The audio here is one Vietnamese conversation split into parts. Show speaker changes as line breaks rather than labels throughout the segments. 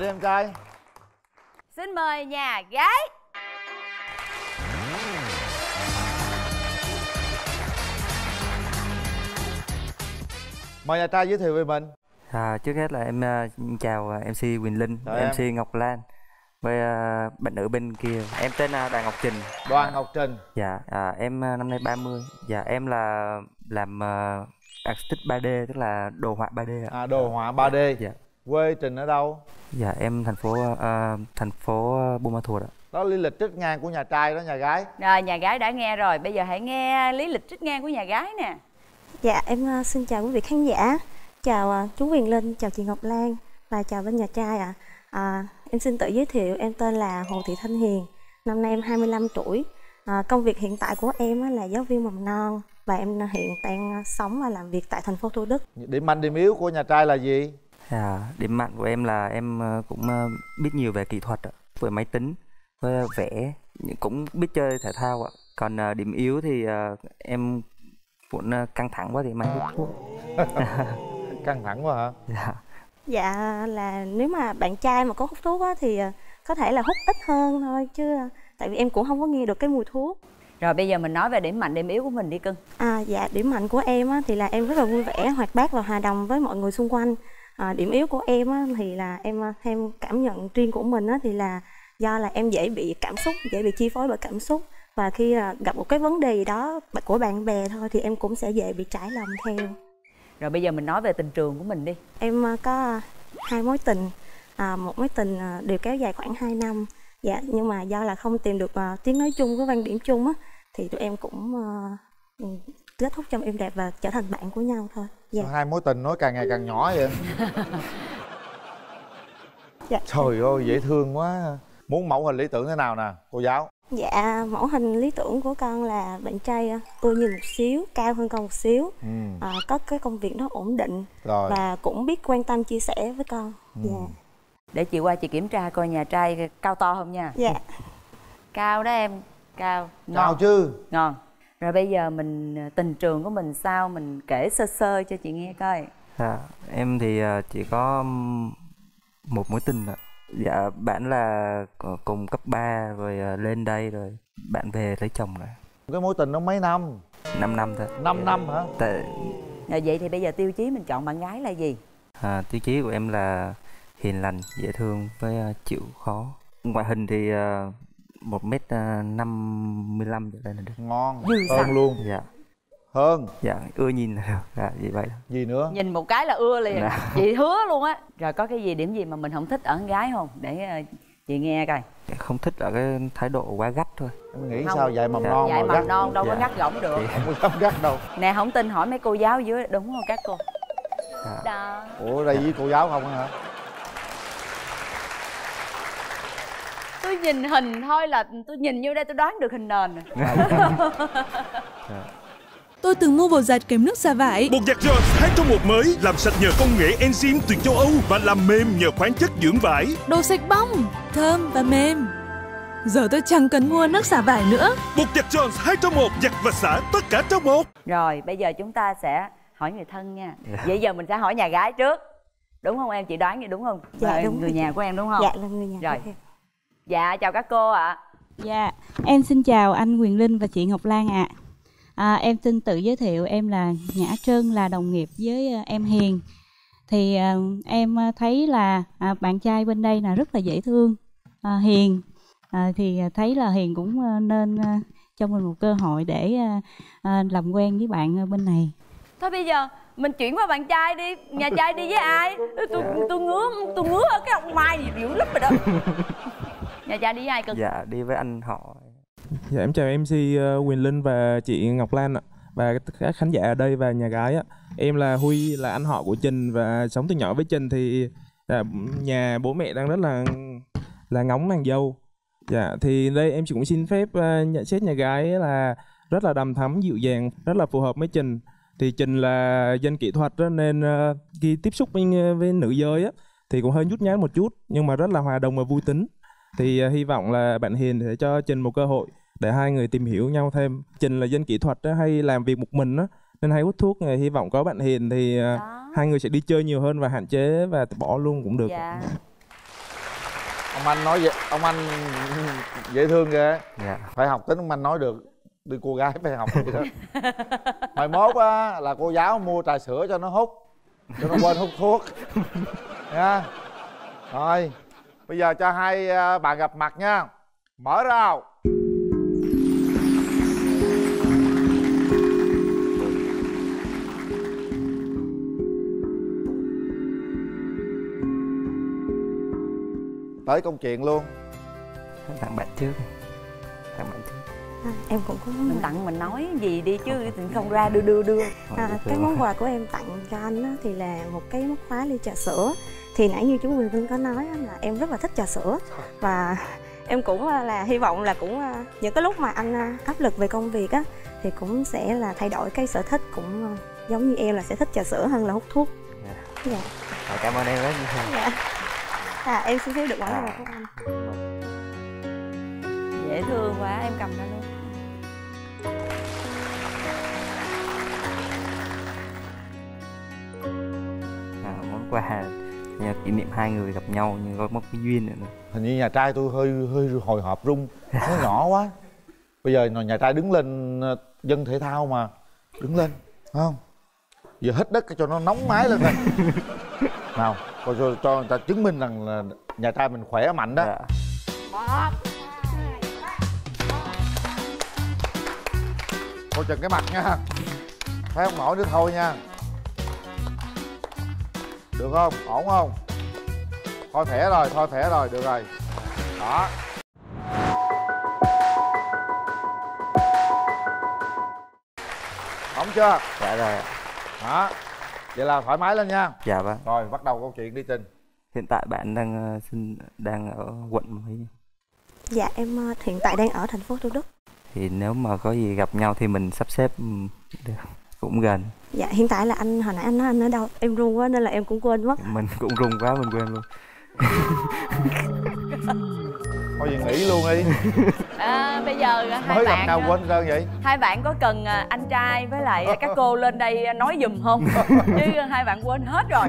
đi em trai
xin mời nhà gái
mời nhà trai giới thiệu về mình
À, trước hết là em uh, chào uh, MC Quỳnh Linh,
Chào
MC
em.
Ngọc Lan với uh, bạn nữ bên kia. Em tên là Đoàn Ngọc Trình.
Đoàn Ngọc Trình.
Dạ, à, em uh, năm nay 30. Dạ, em là làm uh, artistic 3D tức là đồ họa 3D ạ.
À đồ họa 3D.
Dạ.
Quê Trình ở đâu?
Dạ, em thành phố uh, thành phố Buôn Ma Thuột ạ.
Đó lý lịch trích ngang của nhà trai đó nhà gái.
rồi nhà gái đã nghe rồi bây giờ hãy nghe lý lịch trích ngang của nhà gái nè
Dạ em uh, xin chào quý vị khán giả Chào uh, chú Quyền Linh, chào chị Ngọc Lan Và chào bên nhà trai ạ à. Em xin tự giới thiệu em tên là Hồ Thị Thanh Hiền Năm nay em 25 tuổi à, Công việc hiện tại của em á là giáo viên mầm non Và em hiện đang sống và làm việc tại thành phố Thủ Đức
Điểm mạnh điểm yếu của nhà trai là gì?
À, điểm mạnh của em là em uh, cũng uh, biết nhiều về kỹ thuật ạ, về máy tính, với vẽ, cũng biết chơi thể thao ạ. Còn điểm yếu thì em cũng căng thẳng quá thì mang hút thuốc.
Căng thẳng quá hả?
Dạ.
Dạ là nếu mà bạn trai mà có hút thuốc á thì có thể là hút ít hơn thôi chứ Tại vì em cũng không có nghe được cái mùi thuốc
rồi bây giờ mình nói về điểm mạnh điểm yếu của mình đi cưng
À, dạ điểm mạnh của em á, thì là em rất là vui vẻ, hoạt bát và hòa đồng với mọi người xung quanh. À, điểm yếu của em á, thì là em à, theo cảm nhận riêng của mình á, thì là do là em dễ bị cảm xúc, dễ bị chi phối bởi cảm xúc và khi à, gặp một cái vấn đề gì đó của bạn bè thôi thì em cũng sẽ dễ bị trải lòng theo.
rồi bây giờ mình nói về tình trường của mình đi
Em à, có hai mối tình, à, một mối tình đều kéo dài khoảng 2 năm. Dạ, nhưng mà do là không tìm được tiếng nói chung với quan điểm chung á, thì tụi em cũng kết thúc trong êm đẹp và trở thành bạn của nhau thôi. Dạ.
Hai mối tình nói càng ngày càng nhỏ vậy.
Dạ.
Trời ơi dễ thương quá. Muốn mẫu hình lý tưởng thế nào nè cô giáo?
Dạ, mẫu hình lý tưởng của con là bạn trai à, ưa nhìn một xíu, cao hơn con một xíu,
Ừ.
à, có cái công việc nó ổn định
Rồi.
và cũng biết quan tâm chia sẻ với con.
Ừ.
Dạ.
để chị qua chị kiểm tra coi nhà trai cao to không nha
Dạ.
cao đó em cao ngon
Cao chứ.
ngon rồi bây giờ mình ờ, tình trường của mình sao mình kể sơ sơ cho chị nghe coi
Dạ, em thì uh, chỉ có một mối tình ạ. Dạ, bạn là cùng cấp 3 rồi uh, lên đây rồi bạn về lấy chồng rồi.
Cái mối tình nó mấy năm?
5 năm thôi.
5 năm hả?
Tại
rồi vậy thì bây giờ tiêu chí mình chọn bạn gái là gì
À, tiêu chí của em là hiền lành, dễ thương với à, chịu khó. Ngoại hình thì một mét à, năm mươi lăm trở lên là được.
Ngon.
Dư
Hơn luôn.
Dạ,
Hơn.
dạ ưa nhìn là được. Dạ, vậy vậy.
Gì nữa?
nhìn một cái là ưa liền
Dạ.
chị hứa luôn á rồi có cái gì điểm gì mà mình không thích ở con gái không để ờ, chị nghe coi
Không thích ở cái thái độ quá gắt thôi.
Em nghĩ
Không.
sao dạy mầm
Dạ.
non
dạy
mà
mầm
gắt?
non đâu có
Dạ.
gắt gỏng được
Thì,
Không có dám gắt đâu.
nè không tin hỏi mấy cô giáo dưới đúng không các cô
dạ.
đó
Ủa đây với cô giáo không hả?
Tôi nhìn hình thôi là tôi nhìn vô đây tôi đoán được hình nền rồi.
Tôi từng mua bột giặt kèm nước xả vải.
Bột giặt Jones 2 trong một mới làm sạch nhờ công nghệ enzyme từ châu Âu và làm mềm nhờ khoáng chất dưỡng vải.
Đồ sạch bong, thơm và mềm. Giờ tôi chẳng cần mua nước xả vải nữa.
Bột giặt Jones 2 trong một giặt và xả tất cả trong một.
rồi bây giờ chúng ta sẽ hỏi người thân nha vậy giờ mình sẽ hỏi nhà gái trước đúng không em chị đoán vậy đúng không
Dạ, đúng
người nhà của em đúng không
Dạ là người nhà
Rồi.
của em.
Dạ chào các cô ạ
Dạ, em xin chào anh Quyền Linh và chị Ngọc Lan ạ. À, em xin tự giới thiệu em là Nhã Trân là đồng nghiệp với ờ, em Hiền. Thì ờ, em ờ, thấy là à, bạn trai bên đây là rất là dễ thương, à, hiền. À, thì thấy là Hiền cũng nên ờ, cho mình một cơ hội để ờ, ờ, làm quen với bạn bên này.
thôi bây giờ mình chuyển qua bạn trai đi nhà trai đi với ai tôi tôi ngứa tôi ngứa ở cái ông mai gì dữ lắm rồi đó nhà trai đi với ai cực
Dạ, đi với anh họ.
Dạ em chào MC ờ, Quyền Linh và chị Ngọc Lan ạ và các khán giả ở đây và nhà gái ạ. Em là Huy là anh họ của Trình và sống từ nhỏ với Trình thì dạ, nhà bố mẹ đang rất là là ngóng nàng dâu. Dạ thì đây em cũng xin phép ờ, nhận xét nhà gái là rất là đầm thắm dịu dàng, rất là phù hợp với Trình. Thì Trình là dân kỹ thuật đó, nên ờ, khi tiếp xúc với, với nữ giới á, thì cũng hơi nhút nhát một chút nhưng mà rất là hòa đồng và vui tính. Thì ờ, hy vọng là bạn Hiền sẽ cho Trình một cơ hội để hai người tìm hiểu nhau thêm. Trình là dân kỹ thuật á, hay làm việc một mình á nên hay hút thuốc. Thì hy vọng có bạn hiền thì ờ,
đó.
hai người sẽ đi chơi nhiều hơn và hạn chế và bỏ luôn cũng được.
Dạ.
Ông anh nói vậy ông anh dễ thương ghê.
Dạ.
Phải học tính ông anh nói được đi cô gái phải học vậy đó. Mai mốt á là cô giáo mua trà sữa cho nó hút cho nó quên hút thuốc. Nha. Rồi bây giờ cho hai à, bạn gặp mặt nha. Mở rào. Tới công chuyện luôn.
Tặng bạn trước. Tặng bạn trước.
À, em cũng có
mình tặng mình nói gì đi chứ không ra đưa đưa đưa.
À, cái món quà của em tặng cho anh á, thì là một cái móc khóa ly trà sữa thì nãy như chú Quỳnh Linh có nói á, là em rất là thích trà sữa. Và em cũng à, là hy vọng là cũng à, những cái lúc mà anh à, áp lực về công việc á thì cũng sẽ là thay đổi cái sở thích cũng à, giống như em là sẽ thích trà sữa hơn là hút thuốc. Dạ.
Rồi, cảm ơn em rất nhiều.
Dạ. À, em xin phép được món quà của anh.
Dễ thương quá em cầm ra luôn.
À, món quà nhà kỷ niệm hai người gặp nhau nhưng có một cái duyên nữa
hình như nhà trai tôi hơi hơi hồi hộp rung. Nó nhỏ quá. Bây giờ nhà trai đứng lên ờ, dân thể thao mà. Đứng lên không? Giờ hít đất cho nó nóng máy lên thôi nào coi cho, cho người ta chứng minh rằng là nhà trai mình khỏe mạnh đó.
Dạ.
coi chừng cái mặt nha. Thấy không? Nổi nữa thôi nha được không? Ổn không? Thôi thẻ rồi thôi thẻ rồi được rồi. Đó. Ổn chưa?
Dạ rồi
đó. Vậy là thoải mái lên nha.
Dạ vâng.
Rồi bắt đầu câu chuyện đi trình.
Hiện tại bạn đang ờ, sinh đang ở quận mấy?
Dạ em à, hiện tại đang ở thành phố Thủ Đức.
Thì nếu mà có gì gặp nhau thì mình sắp xếp được cũng gần
dạ hiện tại là anh hồi nãy anh nói anh ở đâu? Em run quá nên là em cũng quên mất.
Mình cũng rung quá mình quên luôn.
Thôi vậy nghỉ luôn đi.
À, bây giờ hai
mới
bạn
nhau quên sao vậy?
Hai bạn có cần à, anh trai với lại các cô lên đây nói giùm không? Chứ hai bạn quên hết rồi.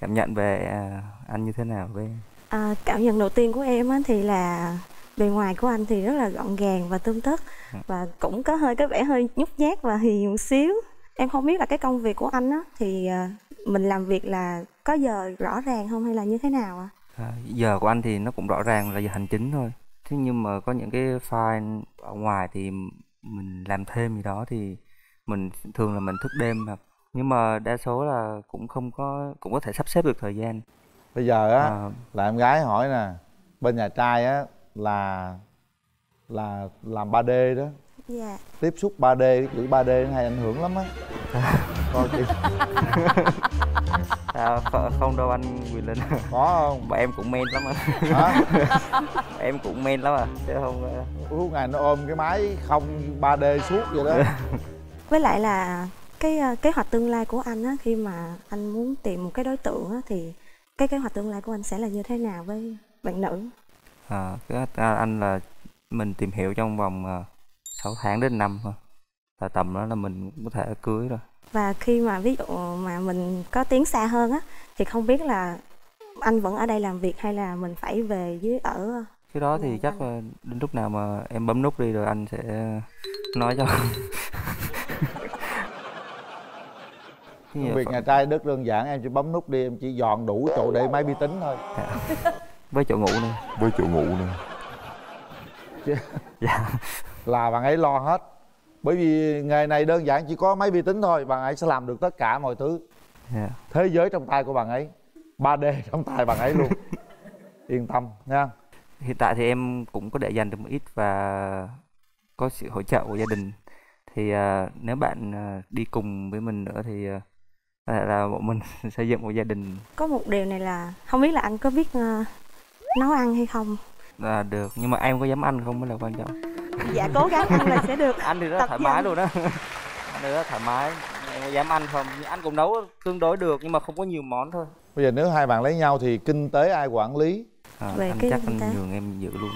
Cảm nhận về à, anh như thế nào với
À, cảm nhận đầu tiên của em á, thì là bề ngoài của anh thì rất là gọn gàng và tươm tất. Và cũng có hơi cái vẻ hơi nhút nhát và hiền một xíu em không biết là cái công việc của anh á thì à, mình làm việc là có giờ rõ ràng không hay là như thế nào ạ?
À, giờ của anh thì nó cũng rõ ràng là giờ hành chính thôi. Thế nhưng mà có những cái file ở ngoài thì mình làm thêm gì đó thì mình thường là mình thức đêm mà. Nhưng mà đa số là cũng không có cũng có thể sắp xếp được thời gian.
Bây giờ á
à,
là em gái hỏi nè bên nhà trai á là là làm 3D đó
dạ.
Tiếp xúc 3D cái chữ 3D nó hay ảnh hưởng lắm á. Coi chị
à, kh- không đâu anh Quyền Linh.
Có không?
Bọn em cũng men lắm anh
hả?
Em cũng men lắm à chứ không ờ,
suốt ngày nó ôm cái máy không 3D suốt vậy đó.
Với lại là cái à, kế hoạch tương lai của anh á khi mà anh muốn tìm một cái đối tượng á thì cái kế hoạch tương lai của anh sẽ là như thế nào với bạn nữ?
À, cái à, anh là mình tìm hiểu trong vòng à, 6 tháng đến năm thôi. Là tầm đó là mình cũng có thể cưới rồi.
Và khi mà ví dụ mà mình có tiến xa hơn á thì không biết là anh vẫn ở đây làm việc hay là mình phải về dưới ở
cái đó thì
Dạ,
chắc là đến lúc nào mà em bấm nút đi rồi anh sẽ nói cho.
Việc nhà trai rất đơn giản em chỉ bấm nút đi em chỉ dọn đủ chỗ để máy vi tính thôi.
Với chỗ ngủ nữa
với chỗ ngủ nữa
dạ
là bạn ấy lo hết. Bởi vì nghề này đơn giản chỉ có máy vi tính thôi bạn ấy sẽ làm được tất cả mọi thứ.
Dạ
thế giới trong tay của bạn ấy 3D trong tay bạn ấy luôn. Yên tâm nha.
Hiện tại thì em cũng có để dành được một ít và có sự hỗ trợ của gia đình. Thì à, nếu bạn à, đi cùng với mình nữa thì có thể là bọn mình xây dựng một gia đình.
Có một điều này là không biết là anh có biết ờ, nấu ăn hay không?
Là được nhưng mà em có dám ăn không mới là quan trọng
dạ cố gắng ăn là sẽ được.
Ăn thì rất
Tập
thoải mái luôn đó ăn thì rất thoải mái. Em dám ăn không? Anh cũng nấu tương đối được nhưng mà không có nhiều món thôi.
Bây giờ nếu hai bạn lấy nhau thì kinh tế ai quản lý?
À,
Về
anh
cái
chắc
kinh
anh
tế.
nhường em giữ luôn.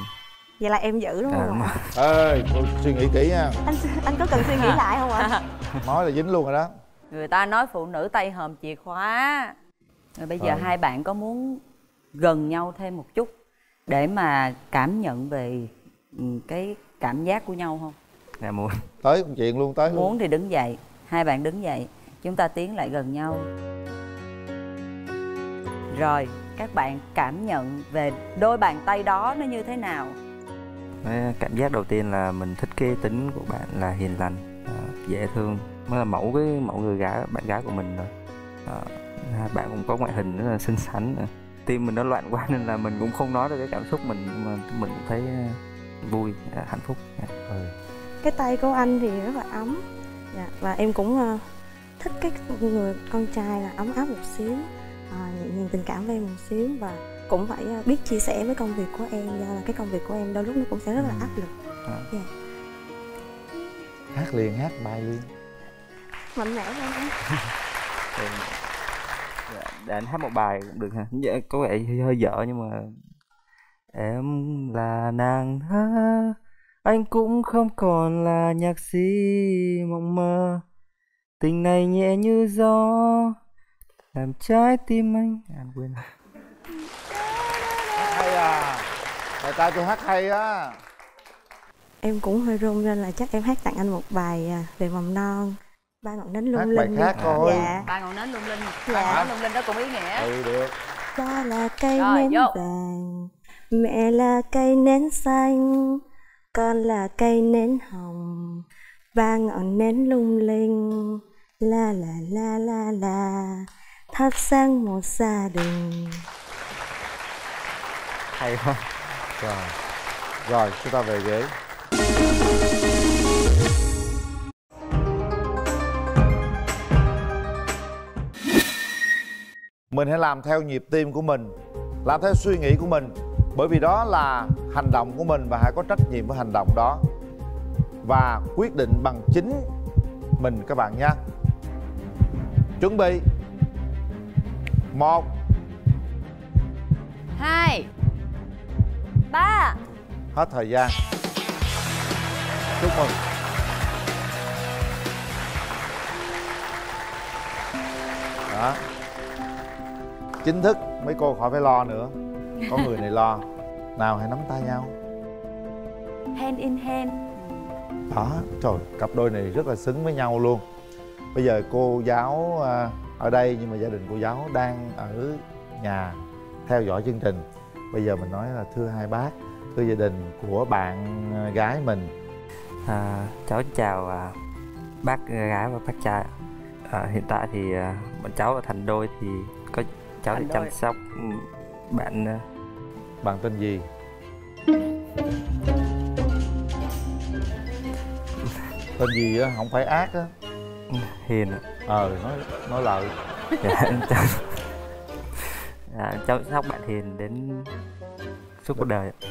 Vậy là em giữ đúng
à,
không
đúng
ạ
rồi.
ê tôi suy nghĩ kỹ nha.
Anh anh có cần suy nghĩ lại không ạ?
Nói là dính luôn rồi đó.
Người ta nói phụ nữ tay hòm chìa khóa. Rồi bây giờ
Ừ.
hai bạn có muốn gần nhau thêm một chút để mà cảm nhận về ừ, cái cảm giác của nhau không?
Dạ muốn.
Tới công chuyện luôn tới luôn.
Muốn thì đứng dậy hai bạn đứng dậy chúng ta tiến lại gần nhau. Rồi các bạn cảm nhận về đôi bàn tay đó nó như thế nào?
Cái cảm giác đầu tiên là mình thích cái tính của bạn là hiền lành à, dễ thương. Mới là mẫu cái mẫu người gái bạn gái của mình rồi. À, bạn cũng có ngoại hình rất là xinh xắn nữa. tim mình nó loạn quá nên là mình cũng không nói được cái cảm xúc mình nhưng mà mình cũng thấy à, vui à, hạnh phúc dạ.
cái tay của anh thì rất là ấm dạ. và em cũng ờ, thích cái người con trai là ấm áp một xíu à, nhẹ nhàng tình cảm với em một xíu và cũng phải ờ, biết chia sẻ với công việc của em do là cái công việc của em đôi lúc nó cũng sẽ rất là áp lực
À.
dạ.
hát liền hát bài liền
mạnh mẽ
dạ, để anh hát một bài cũng được ha dạ, có vẻ hơi, hơi dở nhưng mà em là nàng thơ anh cũng không còn là nhạc sĩ mộng mơ. Tình này nhẹ như gió làm trái tim anh. À, anh quên
hát hay à. Bài trai tôi hát hay á.
Em cũng hơi run nên là chắc em hát tặng anh một bài à, về mầm non. Ba ngọn nến lung
hát
linh.
bài khác coi
dạ
ba ngọn nến lung linh.
Dạ.
ba ngọn nến lung linh đó cũng ý nghĩa.
Ừ được.
Ba là cây nến vàng mẹ là cây nến xanh, con là cây nến hồng, ba ngọn nến lung linh. La la la la la, thắp sáng một gia đình.
Hay quá.
Rồi. Rồi, chúng ta về ghế. Mình hãy làm theo nhịp tim của mình, làm theo suy nghĩ của mình bởi vì đó là hành động của mình và hãy có trách nhiệm với hành động đó. Và quyết định bằng chính mình các bạn nhé. Chuẩn bị. Một.
Hai. Ba.
Hết thời gian. Chúc mừng. Đó. Chính thức mấy cô khỏi phải lo nữa có người này lo. Nào hãy nắm tay nhau.
Hand in hand.
Đó trời cặp đôi này rất là xứng với nhau luôn. Bây giờ cô giáo à, ở đây nhưng mà gia đình cô giáo đang ở nhà theo dõi chương trình. Bây giờ mình nói là thưa hai bác thưa gia đình của bạn à, gái mình.
À, cháu chào à, bác gái và bác trai. À, hiện tại thì à, bọn cháu là thành đôi thì có cháu
Thành
để
đôi.
chăm sóc bạn à,
bạn tên gì tên gì á không phải ác á
hiền ạ.
ờ nói nói lời
dạ, cháu, à, cháu sóc bạn hiền đến suốt cuộc đời ạ.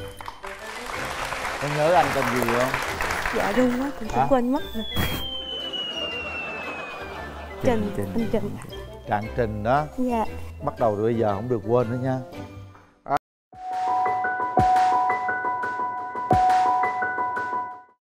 có nhớ anh tên gì không
dạ run quá cũng, cũng
Hả?
quên mất rồi Trình, anh Trình.
Trạng Trình đó.
Dạ.
Bắt đầu từ bây giờ không được quên nữa nha